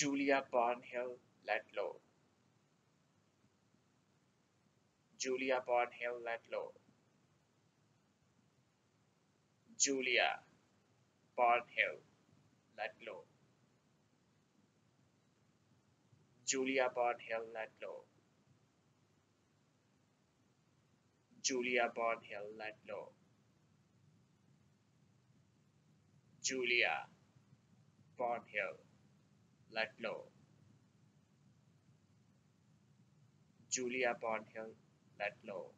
Julia Barnhill Letlow. Julia Barnhill Letlow. Julia Barnhill Letlow. Julia Barnhill Letlow. Julia Barnhill Letlow. Julia Barnhill Letlow. Julia Barnhill Letlow.